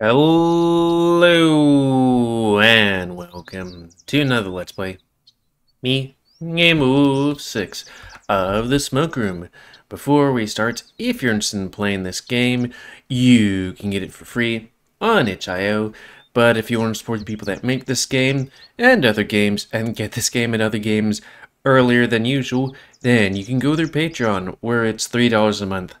Hello and welcome to another Let's Play. Me, GamerWolf 6 of the Smoke Room. Before we start, if you're interested in playing this game, you can get it for free on itch.io. But if you want to support the people that make this game and other games and get this game and other games earlier than usual, then you can go to their Patreon where it's $3 a month.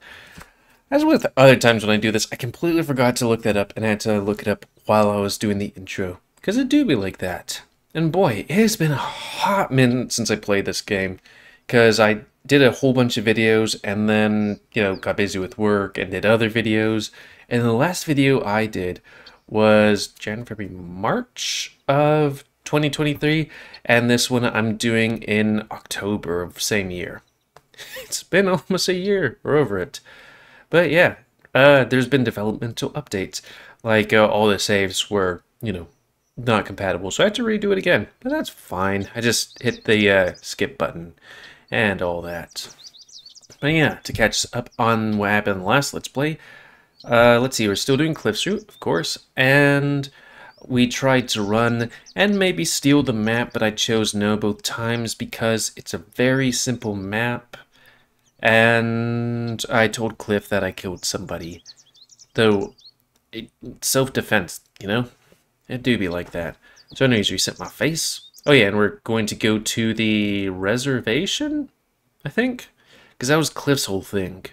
As with other times when I do this, I completely forgot to look that up and I had to look it up while I was doing the intro. Because it do be like that. And boy, it has been a hot minute since I played this game. Because I did a whole bunch of videos and then, you know, got busy with work and did other videos. And the last video I did was January, March of 2023. And this one I'm doing in October of same year. It's been almost a year. We're over it. But yeah, uh, there's been developmental updates. Like uh, all the saves were, you know, not compatible, so I had to redo it again. But that's fine. I just hit the uh, skip button and all that. But yeah, to catch up on what happened last Let's Play, uh, let's see, we're still doing Cliff's Route, of course, and we tried to run and maybe steal the map, but I chose no both times because it's a very simple map and I told Cliff that I killed somebody. Though, self-defense, you know? It do be like that. So anyways, reset my face. Oh yeah, and we're going to go to the reservation, I think? Because that was Cliff's whole thing.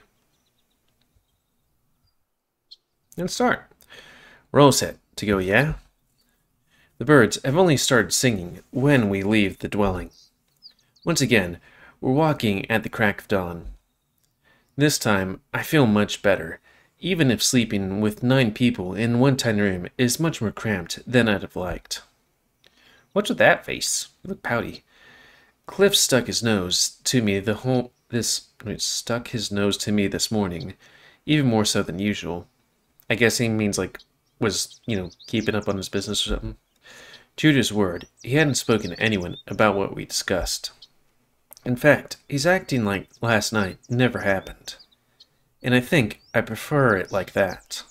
And start. We're all set to go, yeah? The birds have only started singing when we leave the dwelling. Once again, we're walking at the crack of dawn. This time, I feel much better, even if sleeping with nine people in one tiny room is much more cramped than I'd have liked. What's with that face? You look pouty. Cliff stuck his nose to me the whole this stuck his nose to me this morning, even more so than usual. I guess he means like was, you know, keeping up on his business or something. To his word, he hadn't spoken to anyone about what we discussed. In fact, he's acting like last night never happened. And I think I prefer it like that.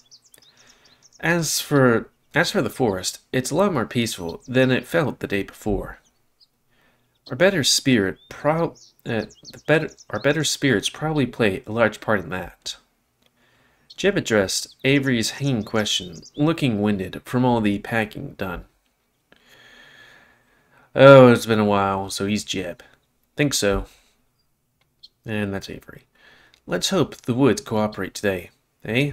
As for as for the forest, it's a lot more peaceful than it felt the day before. Our better spirit pro uh, the better our better spirits probably play a large part in that. Jeb addressed Avery's hanging question, looking winded from all the packing done. Oh, it's been a while, so he's Jeb. Think so. And that's Avery. Let's hope the woods cooperate today, eh?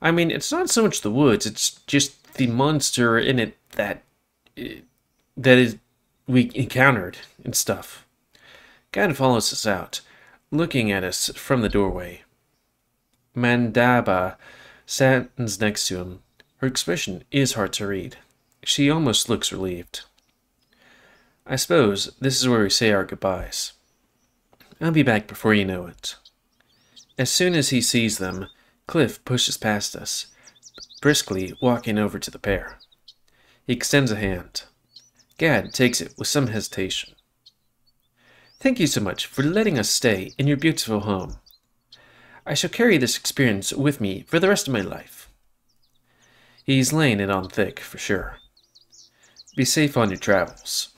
I mean, it's not so much the woods, it's just the monster in it that that is we encountered and stuff. Of follows us out, looking at us from the doorway. Mandaba stands next to him. Her expression is hard to read. She almost looks relieved. I suppose this is where we say our goodbyes. I'll be back before you know it. As soon as he sees them, Cliff pushes past us, briskly walking over to the pair. He extends a hand. Gad takes it with some hesitation. Thank you so much for letting us stay in your beautiful home. I shall carry this experience with me for the rest of my life. He's laying it on thick, for sure. Be safe on your travels.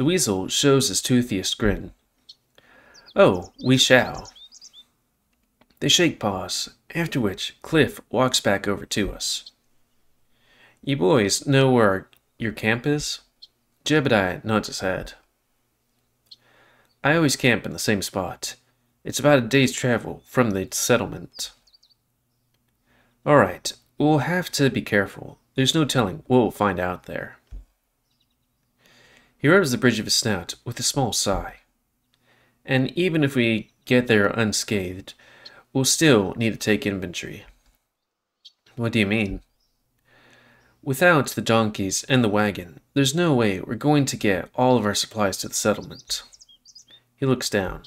The weasel shows his toothiest grin. Oh, we shall. They shake paws, after which Cliff walks back over to us. You boys know where our, your camp is? Jebediah nods his head. I always camp in the same spot. It's about a day's travel from the settlement. Alright, we'll have to be careful. There's no telling what we'll find out there. He rubs the bridge of his snout with a small sigh. And even if we get there unscathed, we'll still need to take inventory. What do you mean? Without the donkeys and the wagon, there's no way we're going to get all of our supplies to the settlement. He looks down.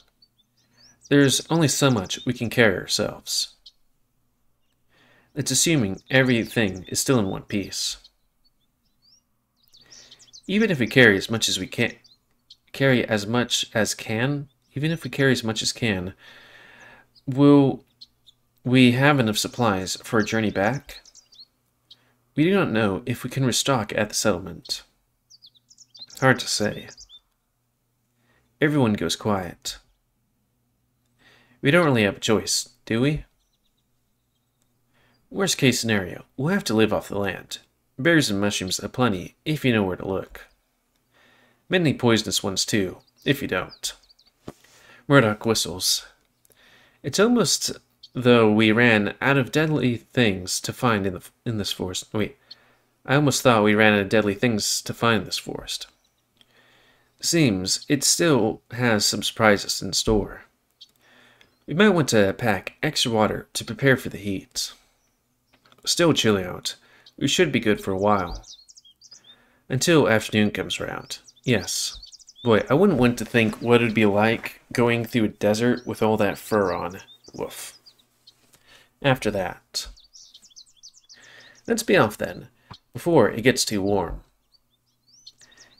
There's only so much we can carry ourselves. It's assuming everything is still in one piece. Even if we carry as much as we can, carry as much as can, even if we carry as much as can, will we have enough supplies for a journey back? we do not know if we can restock at the settlement. Hard to say. Everyone goes quiet. We don't really have a choice, do we? Worst case scenario, we'll have to live off the land. Berries and mushrooms aplenty if you know where to look. Many poisonous ones too, if you don't. Murdoch whistles. It's almost though we ran out of deadly things to find in the in this forest. Wait, I almost thought we ran out of deadly things to find in this forest. Seems it still has some surprises in store. We might want to pack extra water to prepare for the heat. Still chilly out. We should be good for a while. Until afternoon comes around. Yes. Boy, I wouldn't want to think what it'd be like going through a desert with all that fur on. Woof. After that. Let's be off then, before it gets too warm.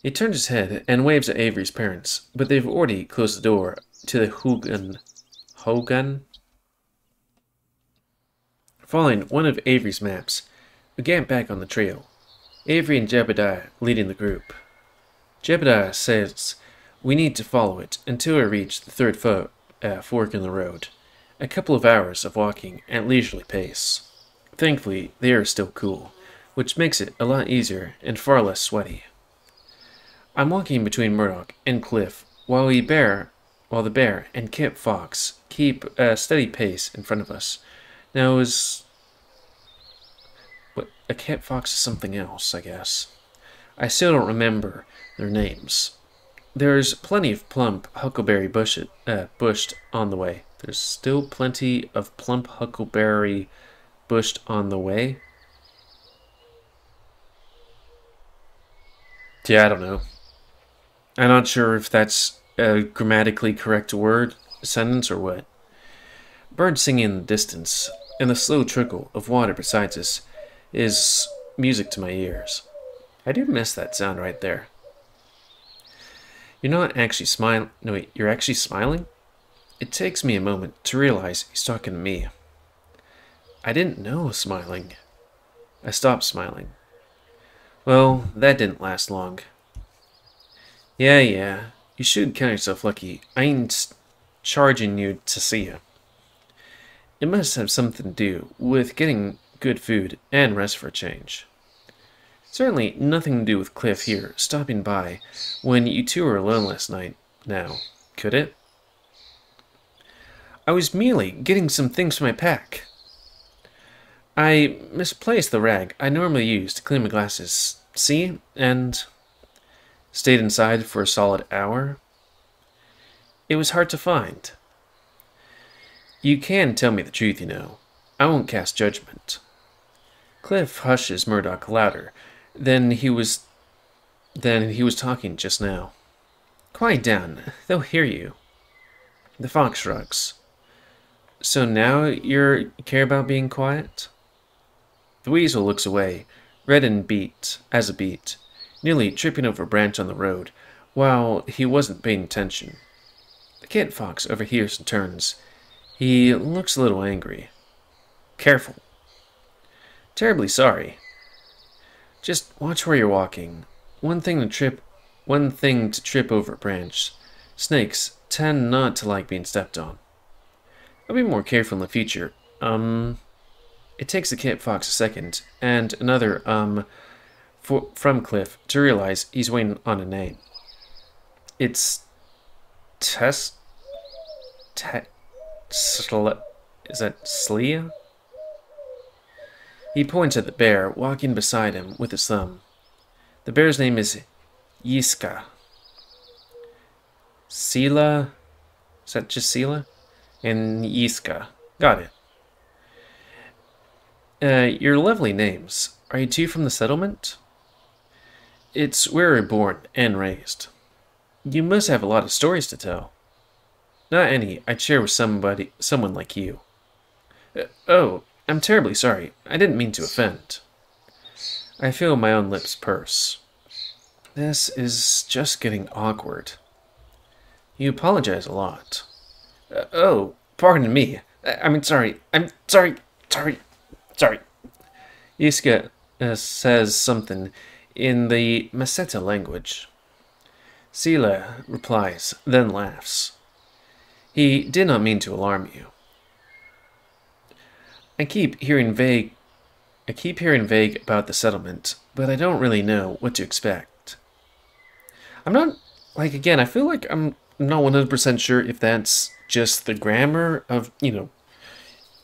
He turns his head and waves at Avery's parents, but they've already closed the door to the Hogan. Hogan? Following one of Avery's maps, get back on the trail. Avery and Jebediah leading the group. Jebediah says we need to follow it until we reach the third fo uh, fork in the road. A couple of hours of walking at leisurely pace. Thankfully, the air is still cool, which makes it a lot easier and far less sweaty. I'm walking between Murdoch and Cliff while we bear, while the bear and Kit Fox keep a steady pace in front of us. Now is what a Kit Fox is something else, I guess. I still don't remember their names. There's plenty of plump huckleberry uh, bushed on the way. There's still plenty of plump huckleberry bushed on the way. Yeah, I don't know. I'm not sure if that's a grammatically correct word, sentence, or what. Birds singing in the distance, and the slow trickle of water beside us is music to my ears. I do miss that sound right there. You're not actually smiling. No, wait, you're actually smiling? It takes me a moment to realize he's talking to me. I didn't know smiling. I stopped smiling. Well, that didn't last long. Yeah, yeah, you should count yourself lucky. I ain't charging you to see you. It must have something to do with getting good food and rest for a change. Certainly nothing to do with Cliff here stopping by when you two were alone last night, now, could it? I was merely getting some things from my pack. I misplaced the rag I normally use to clean my glasses, see, and stayed inside for a solid hour. It was hard to find. You can tell me the truth, you know. I won't cast judgment. Cliff hushes Murdoch louder than he was than he was talking just now. Quiet down, they'll hear you. The fox shrugs. So now you care about being quiet? The weasel looks away, red and beat as a beat, nearly tripping over a branch on the road, while he wasn't paying attention. The kit fox overhears and turns. He looks a little angry. Careful. Terribly sorry. Just watch where you're walking. One thing to trip one thing to trip over a branch. Snakes tend not to like being stepped on. I'll be more careful in the future. Um it takes the kit fox a second, and another, um, for, from Cliff to realize he's waiting on a name. It's Tess. Te. Sle, is that Slia? He points at the bear walking beside him with his thumb. The bear's name is Yiska. Sila? Is that just Sila? And Yiska. Got it. Uh, your lovely names. Are you two from the settlement? It's where we are born and raised. You must have a lot of stories to tell. Not any I'd share with somebody, someone like you. Uh, oh, I'm terribly sorry. I didn't mean to offend. I feel my own lips purse. This is just getting awkward. You apologize a lot. Uh, oh, pardon me. I, I mean, sorry. I'm sorry. Sorry. Sorry. Yiska, uh, says something in the Meseta language. Sila replies, then laughs. He did not mean to alarm you. I keep hearing vague I keep hearing vague about the settlement, but I don't really know what to expect. I'm not like again, I feel like I'm not 100% sure if that's just the grammar of, you know,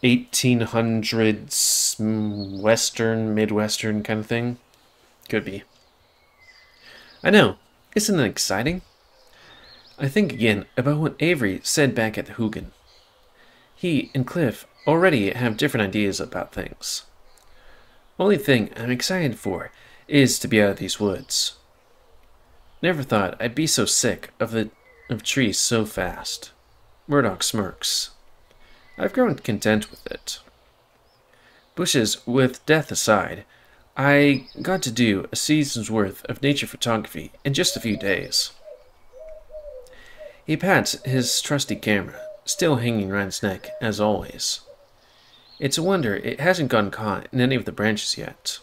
1800s western, midwestern kind of thing. Could be. I know. Isn't it exciting? I think again about what Avery said back at the Hogan. He and Cliff already have different ideas about things. Only thing I'm excited for is to be out of these woods. Never thought I'd be so sick of the of trees so fast. Murdoch smirks. I've grown content with it. Bushes with death aside, I got to do a season's worth of nature photography in just a few days. He pats his trusty camera, still hanging around his neck, as always. It's a wonder it hasn't gotten caught in any of the branches yet.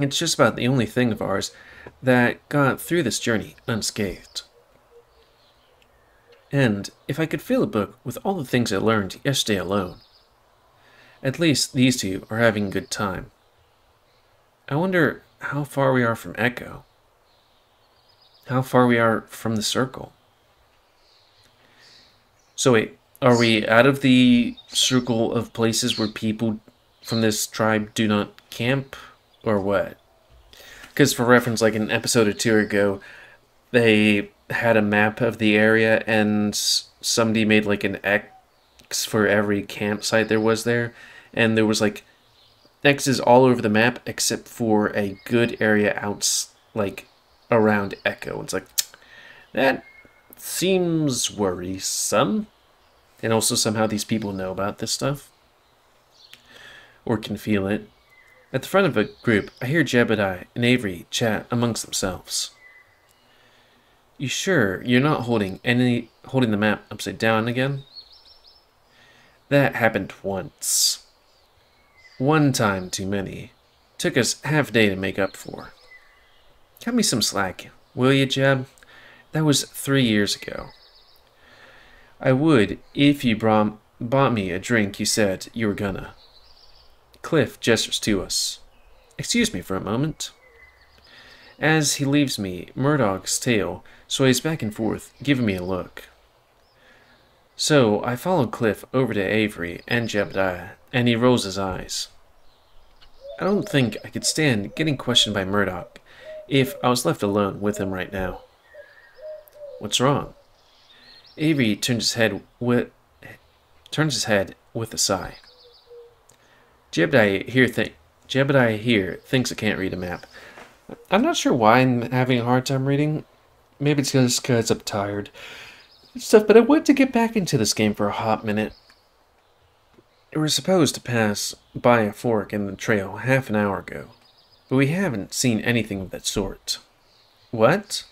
It's just about the only thing of ours that got through this journey unscathed. And if I could fill a book with all the things I learned yesterday alone, at least these two are having a good time. I wonder how far we are from Echo how far we are from the circle. So wait, are we out of the circle of places where people from this tribe do not camp, or what? Because for reference, like an episode or two ago, they had a map of the area and somebody made like an X for every campsite there was there, and there was like X's all over the map except for a good area out like around Echo. It's like, that seems worrisome. And also, somehow these people know about this stuff. Or can feel it. At the front of a group, I hear Jebediah and Avery chat amongst themselves. You sure you're not holding any holding the map upside down again? That happened once. One time too many. Took us half day to make up for. Cut me some slack, will you, Jeb? That was three years ago. I would if you brought, bought me a drink you said you were gonna. Cliff gestures to us. Excuse me for a moment. As he leaves me, Murdoch's tail sways back and forth, giving me a look. So I follow Cliff over to Avery and Jebediah, and he rolls his eyes. I don't think I could stand getting questioned by Murdoch if I was left alone with him right now. What's wrong? Avery turns his head with turns his head with a sigh. Jebediah here think Jebediah here thinks I can't read a map. I'm not sure why I'm having a hard time reading. Maybe it's just because I'm tired stuff, but I want to get back into this game for a hot minute. We were supposed to pass by a fork in the trail half an hour ago but we haven't seen anything of that sort. What?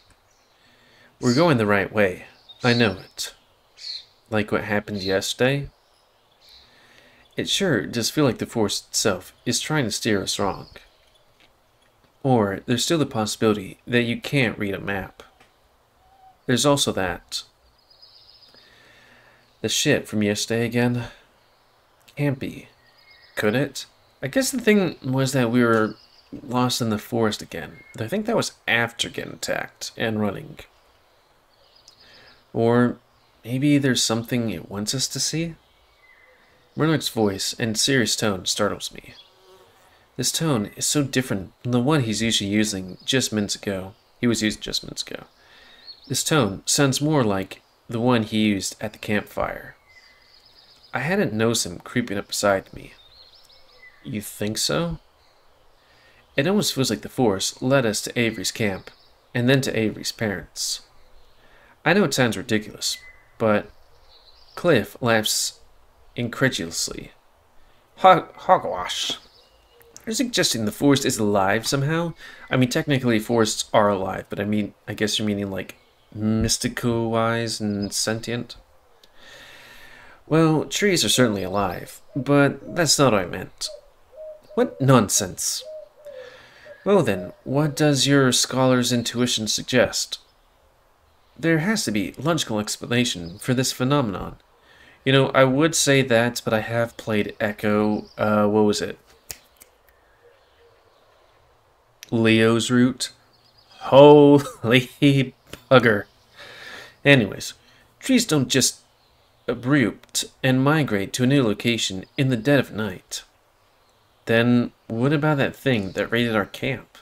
We're going the right way. I know it. Like what happened yesterday? It sure does feel like the Force itself is trying to steer us wrong. Or there's still the possibility that you can't read a map. There's also that. The shit from yesterday again? Can't be. Could it? I guess the thing was that we were lost in the forest again. I think that was after getting attacked and running. Or maybe there's something it wants us to see? Murdoch's voice and serious tone startles me. This tone is so different from the one he's usually using just minutes ago. He was using just minutes ago. This tone sounds more like the one he used at the campfire. I hadn't noticed him creeping up beside me. You think so? It almost feels like the Force led us to Avery's camp, and then to Avery's parents. I know it sounds ridiculous, but Cliff laughs incredulously. Hogwash. You're suggesting the forest is alive somehow? I mean, technically, forests are alive, but I mean, I guess you're meaning like mystical wise and sentient? Well, trees are certainly alive, but that's not what I meant. What nonsense. Well then, what does your scholar's intuition suggest? There has to be logical explanation for this phenomenon. You know, I would say that, but I have played Echo, uh, what was it? Leo's Route. Holy bugger. Anyways, trees don't just abrupt and migrate to a new location in the dead of night. Then what about that thing that raided our camp?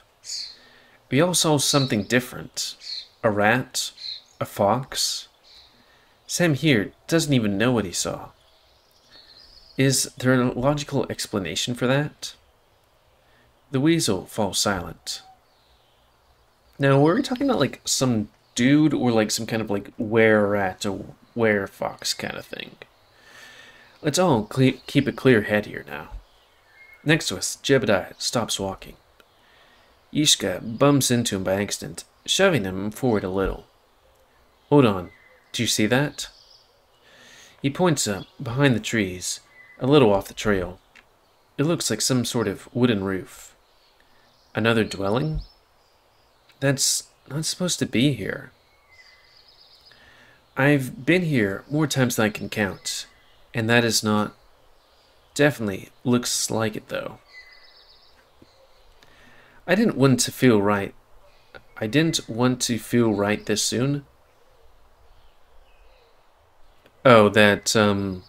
We all saw something different. A rat? A fox? Sam here doesn't even know what he saw. Is there a logical explanation for that? The weasel falls silent. Now, were we talking about like some dude or like some kind of like were rat or were fox kind of thing? Let's all keep a clear head here now. Next to us, Jebediah stops walking. Yiska bumps into him by accident, shoving him forward a little. Hold on, do you see that? He points up, behind the trees, a little off the trail. It looks like some sort of wooden roof. Another dwelling? That's not supposed to be here. I've been here more times than I can count, and that is not Definitely looks like it, though. I didn't want to feel right. I didn't want to feel right this soon. Oh, that, um...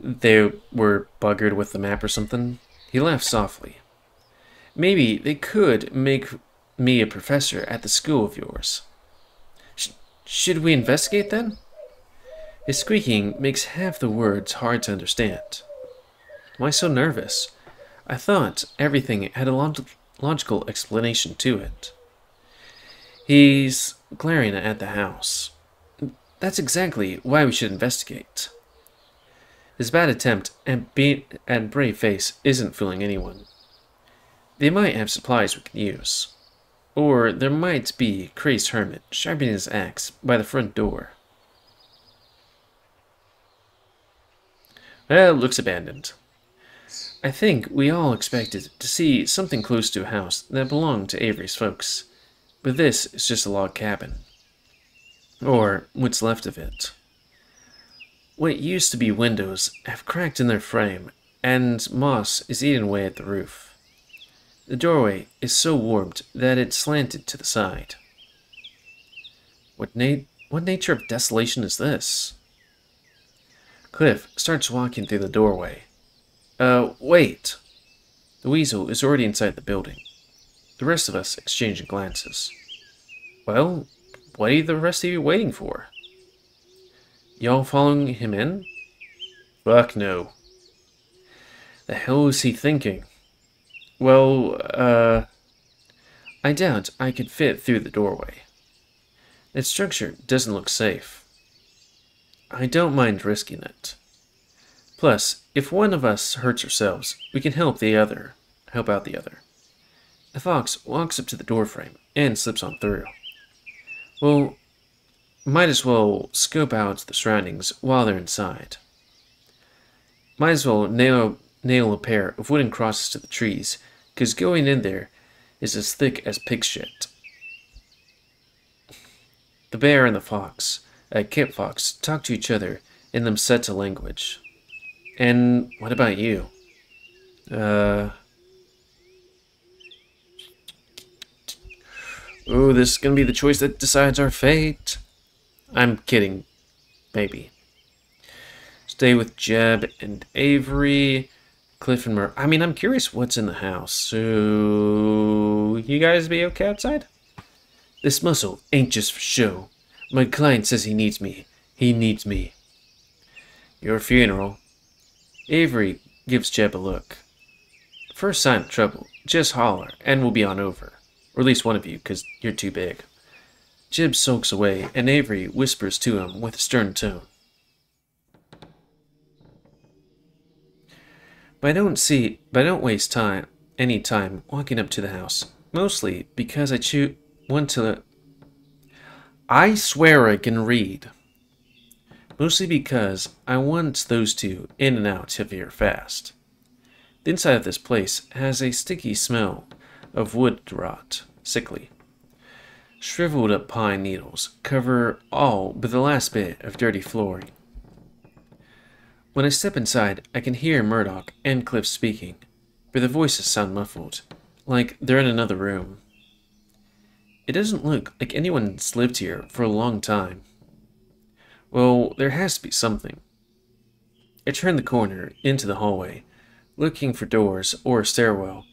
They were buggered with the map or something? He laughed softly. Maybe they could make me a professor at the school of yours. Sh should we investigate then? His squeaking makes half the words hard to understand. Why so nervous? I thought everything had a log logical explanation to it. He's glaring at the house. That's exactly why we should investigate. His bad attempt and, be and brave face isn't fooling anyone. They might have supplies we can use. Or there might be crazed hermit sharpening his axe by the front door. Well, looks abandoned. I think we all expected to see something close to a house that belonged to Avery's folks, but this is just a log cabin. Or what's left of it. What used to be windows have cracked in their frame, and moss is eating away at the roof. The doorway is so warped that it's slanted to the side. What, na what nature of desolation is this? Cliff starts walking through the doorway, uh, wait. The weasel is already inside the building. The rest of us exchanging glances. Well, what are the rest of you waiting for? Y'all following him in? Fuck no. The hell is he thinking? Well, uh... I doubt I could fit through the doorway. That structure doesn't look safe. I don't mind risking it. Plus, if one of us hurts ourselves, we can help the other, help out the other. The fox walks up to the doorframe and slips on through. Well, might as well scope out the surroundings while they're inside. Might as well nail, nail a pair of wooden crosses to the trees, because going in there is as thick as pig shit. The bear and the fox, a kit fox, talk to each other in the Mseta language. And what about you? Uh. Oh, this is gonna be the choice that decides our fate. I'm kidding. Maybe. Stay with Jeb and Avery. Cliff and Mer. I mean, I'm curious what's in the house. So, you guys be okay outside? This muscle ain't just for show. My client says he needs me. He needs me. Your funeral. Avery gives Jeb a look. First sign of trouble, just holler, and we'll be on over. Or at least one of you, because you're too big. Jeb sulks away, and Avery whispers to him with a stern tone. But I don't see, but I don't waste time, any time walking up to the house. Mostly because I choose want to. I swear I can read mostly because I want those two in and out of here fast. The inside of this place has a sticky smell of wood rot, sickly. Shriveled up pine needles cover all but the last bit of dirty flooring. When I step inside, I can hear Murdoch and Cliff speaking, but their voices sound muffled, like they're in another room. It doesn't look like anyone's lived here for a long time. Well, there has to be something. I turn the corner into the hallway, looking for doors or a stairwell,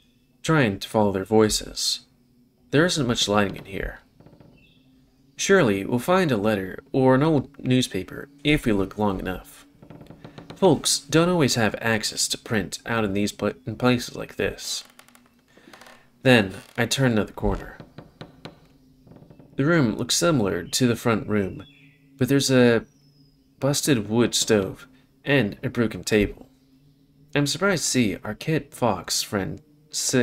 trying to follow their voices. There isn't much lighting in here. Surely we'll find a letter or an old newspaper if we look long enough. Folks don't always have access to print out in these pl in places like this. Then I turn another corner. The room looks similar to the front room, but there's a busted wood stove and a broken table. I'm surprised to see our Kit Fox friend S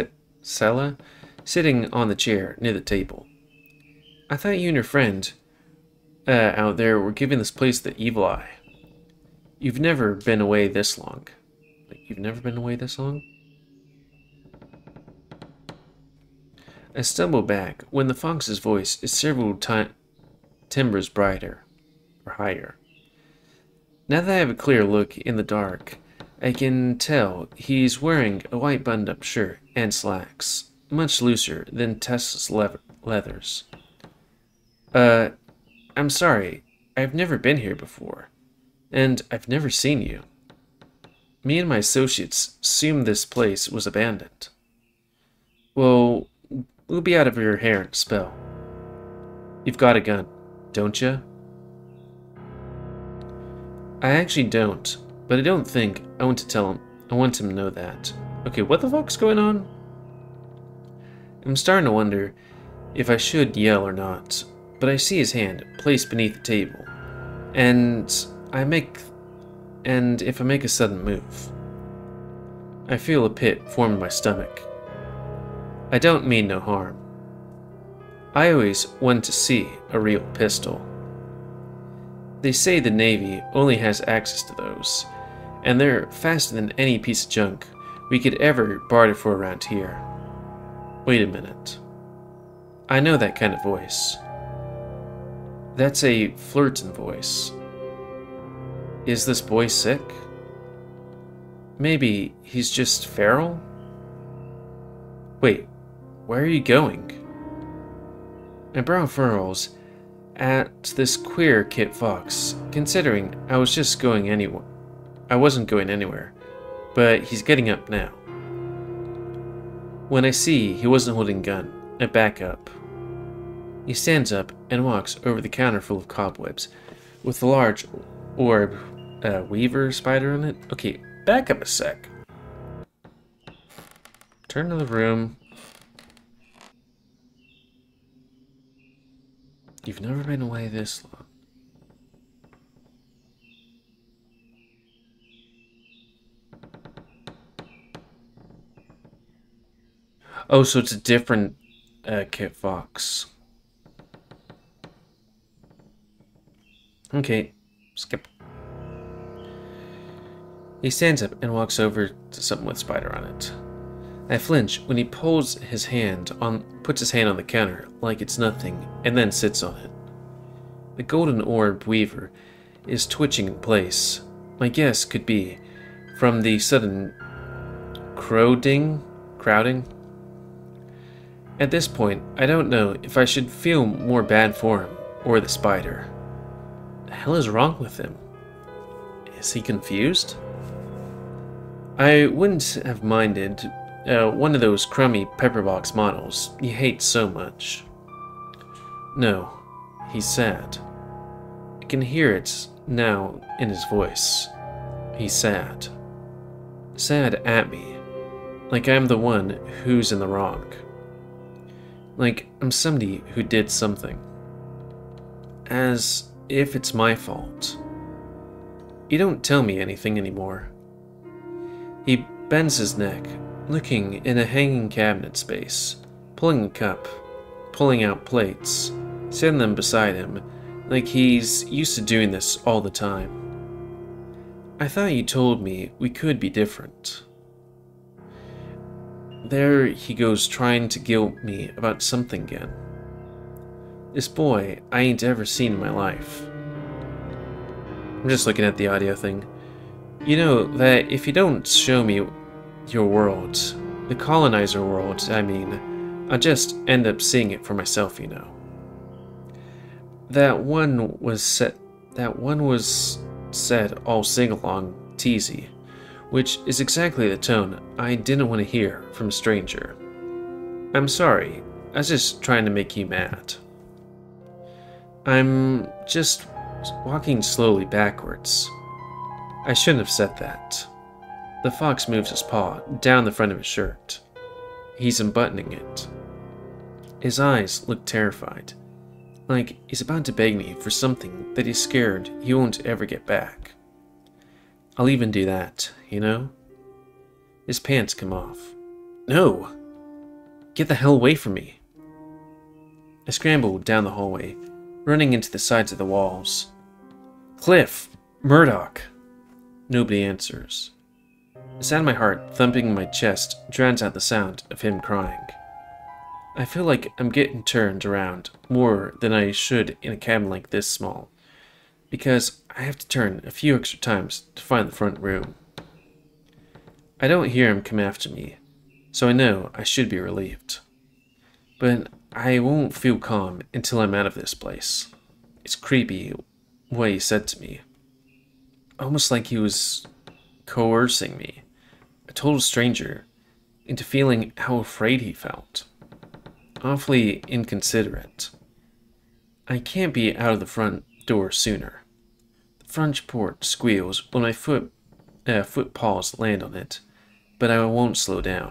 Sila sitting on the chair near the table. I thought you and your friend uh, out there were giving this place the evil eye. You've never been away this long. You've never been away this long? I stumble back when the fox's voice is several timbres brighter, or higher. Now that I have a clear look in the dark, I can tell he's wearing a white buttoned-up shirt and slacks, much looser than Tessa's le leathers. Uh, I'm sorry. I've never been here before. And I've never seen you. Me and my associates assumed this place was abandoned. Well, we'll be out of your hair in a spell. You've got a gun, don't you? I actually don't, but I don't think I want to tell him. I want him to know that. Okay, what the fuck's going on? I'm starting to wonder if I should yell or not, but I see his hand placed beneath the table, and I make, and if I make a sudden move, I feel a pit form in my stomach. I don't mean no harm. I always want to see a real pistol. They say the Navy only has access to those, and they're faster than any piece of junk we could ever barter for around here. Wait a minute. I know that kind of voice. That's a flirting voice. Is this boy sick? Maybe he's just feral? Wait, where are you going? My brow furrows at this queer Kit Fox, considering I was just going anywhere. I wasn't going anywhere, but he's getting up now. When I see he wasn't holding gun, I back up. He stands up and walks over the counter full of cobwebs, with a large orb uh, weaver spider on it. Okay, back up a sec. Turn to the room. You've never been away this long. Oh, so it's a different uh, Kit Fox. Okay, skip. He stands up and walks over to something with spider on it. I flinch when he pulls his hand on puts his hand on the counter like it's nothing and then sits on it. The golden orb weaver is twitching in place. My guess could be from the sudden crowding crowding. At this point, I don't know if I should feel more bad for him or the spider The hell is wrong with him? Is he confused? I wouldn't have minded uh, one of those crummy pepperbox models he hates so much. No, he's sad. I can hear it now in his voice. He's sad. Sad at me. Like I'm the one who's in the wrong. Like I'm somebody who did something. As if it's my fault. You don't tell me anything anymore. He bends his neck, looking in a hanging cabinet space, pulling a cup, pulling out plates, setting them beside him, like he's used to doing this all the time. I thought you told me we could be different. There he goes trying to guilt me about something again. This boy I ain't ever seen in my life. I'm just looking at the audio thing. You know that if you don't show me your world, the colonizer world, I mean, I'll just end up seeing it for myself, you know. That one was set that one was said all sing along teasy, which is exactly the tone I didn't want to hear from a stranger. I'm sorry, I was just trying to make you mad. I'm just walking slowly backwards. I shouldn't have said that. The fox moves his paw down the front of his shirt. He's unbuttoning it. His eyes look terrified, like he's about to beg me for something that he's scared he won't ever get back. I'll even do that, you know? His pants come off. No! Get the hell away from me! I scramble down the hallway, running into the sides of the walls. Cliff! Murdoch! Nobody answers. The sound of my heart thumping in my chest drowns out the sound of him crying. I feel like I'm getting turned around more than I should in a cabin like this small, because I have to turn a few extra times to find the front room. I don't hear him come after me, so I know I should be relieved. But I won't feel calm until I'm out of this place. It's creepy what he said to me. Almost like he was coercing me, a total stranger, into feeling how afraid he felt. Awfully inconsiderate. I can't be out of the front door sooner. Front port squeals when my foot, uh, foot paws land on it, but I won't slow down.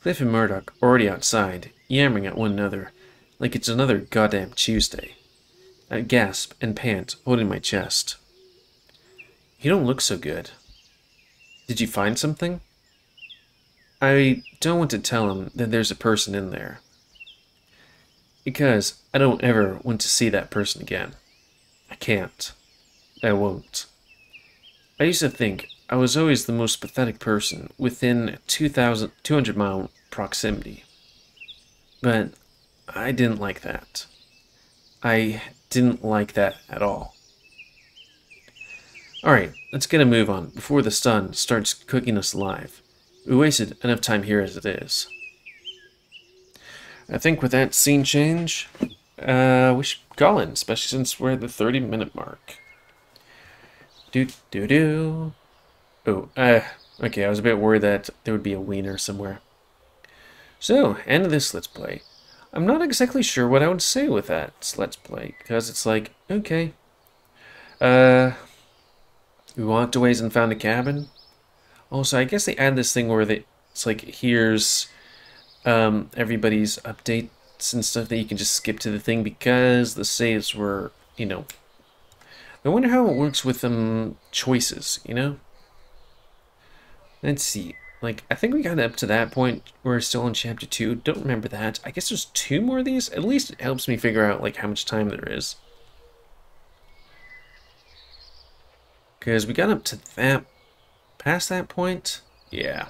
Cliff and Murdoch already outside, yammering at one another, like it's another goddamn Tuesday. I gasp and pant, holding my chest. You don't look so good. Did you find something? I don't want to tell him that there's a person in there. Because I don't ever want to see that person again. I can't. I won't. I used to think I was always the most pathetic person within 2,000, 200 mile proximity. But I didn't like that. I didn't like that at all. Alright, let's get a move on before the sun starts cooking us alive. We wasted enough time here as it is. I think with that scene change, uh, we should in, especially since we're at the 30 minute mark. Do do do. Oh, uh, okay, I was a bit worried that there would be a wiener somewhere. So, end of this Let's Play. I'm not exactly sure what I would say with that Let's Play, because it's like, okay. Uh, we walked away and found a cabin. Also, I guess they add this thing where they, it's like, here's um, everybody's updates and stuff that you can just skip to the thing because the saves were, you know. I wonder how it works with um choices, you know? Let's see. Like, I think we got up to that point. We're still in chapter 2. Don't remember that. I guess there's two more of these. At least it helps me figure out, like, how much time there is. Because we got up to that... Past that point? Yeah.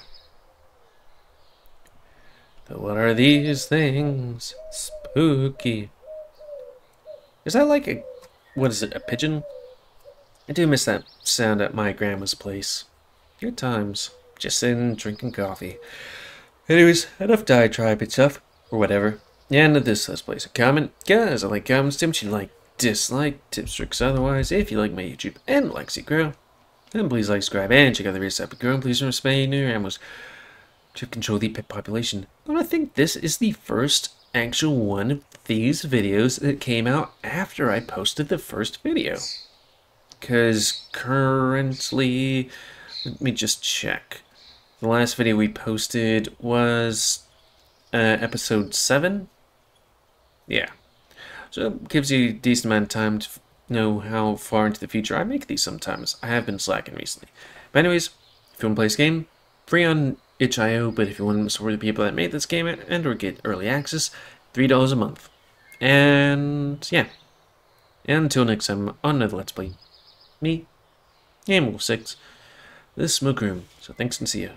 So what are these things? Spooky. Is that like a... What is it, a pigeon? I do miss that sound at my grandma's place. Good times. Just sitting, drinking coffee. Anyways, enough diatribe and stuff, or whatever. The end of this Let's Play. So comment, guys, I like comments, tips you like, dislike, tips, tricks, otherwise. If you like my YouTube and like see grow, then please like, subscribe, and check out the rest of the grow. Please remember Spain, new animals to control the pet population. But I think this is the first actual one of these videos that came out after I posted the first video. Because currently, let me just check. The last video we posted was uh, episode 7? Yeah. So it gives you a decent amount of time to know how far into the future I make these sometimes. I have been slacking recently. But anyways, if you want to play this game, free on itch.io, but if you want to support the people that made this game and or get early access, $3 a month. And yeah. And until next time on another Let's Play. Me, GamerWolf 6, this smoke room. So thanks and see ya.